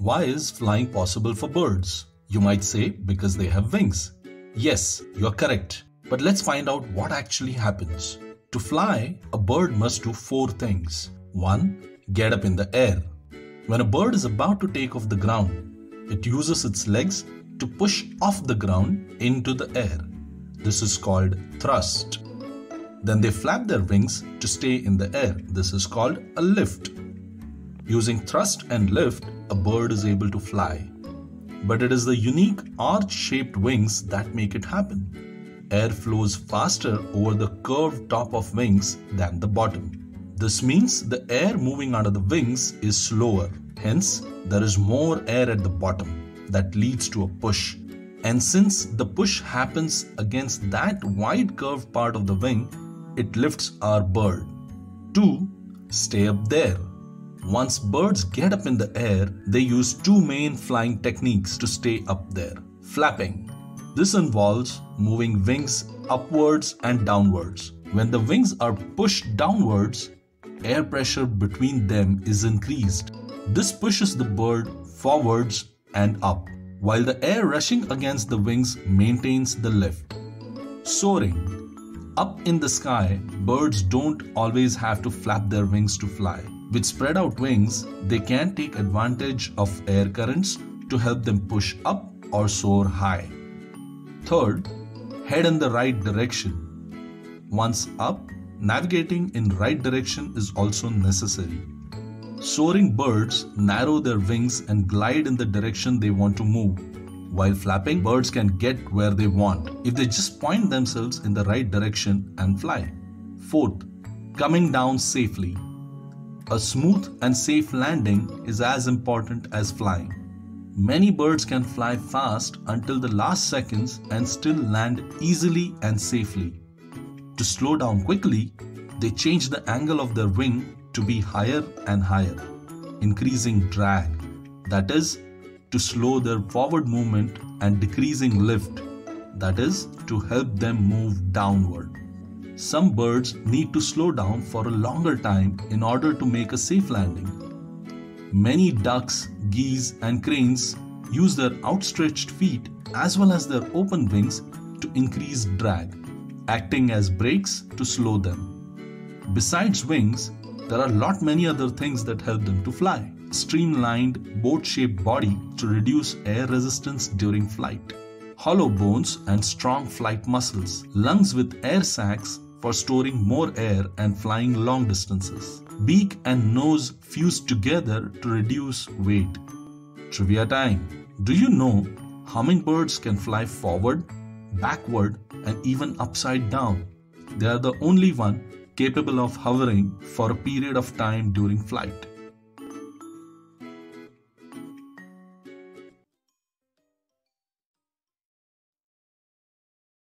Why is flying possible for birds? You might say because they have wings. Yes, you're correct. But let's find out what actually happens. To fly, a bird must do four things. 1. Get up in the air. When a bird is about to take off the ground, it uses its legs to push off the ground into the air. This is called thrust. Then they flap their wings to stay in the air. This is called a lift. Using thrust and lift, a bird is able to fly. But it is the unique arch shaped wings that make it happen. Air flows faster over the curved top of wings than the bottom. This means the air moving under the wings is slower. Hence, there is more air at the bottom that leads to a push. And since the push happens against that wide curved part of the wing, it lifts our bird. 2. Stay up there. Once birds get up in the air, they use two main flying techniques to stay up there. Flapping. This involves moving wings upwards and downwards. When the wings are pushed downwards, air pressure between them is increased. This pushes the bird forwards and up, while the air rushing against the wings maintains the lift. Soaring. Up in the sky, birds don't always have to flap their wings to fly. With spread out wings, they can take advantage of air currents to help them push up or soar high. Third, head in the right direction. Once up, navigating in right direction is also necessary. Soaring birds narrow their wings and glide in the direction they want to move while flapping, birds can get where they want if they just point themselves in the right direction and fly. Fourth, coming down safely. A smooth and safe landing is as important as flying. Many birds can fly fast until the last seconds and still land easily and safely. To slow down quickly, they change the angle of their wing to be higher and higher, increasing drag. That is, to slow their forward movement and decreasing lift, that is, to help them move downward. Some birds need to slow down for a longer time in order to make a safe landing. Many ducks, geese, and cranes use their outstretched feet as well as their open wings to increase drag, acting as brakes to slow them. Besides wings, there are lot many other things that help them to fly streamlined boat-shaped body to reduce air resistance during flight, hollow bones and strong flight muscles, lungs with air sacs for storing more air and flying long distances, beak and nose fused together to reduce weight. Trivia time. Do you know hummingbirds can fly forward, backward and even upside down? They are the only one capable of hovering for a period of time during flight.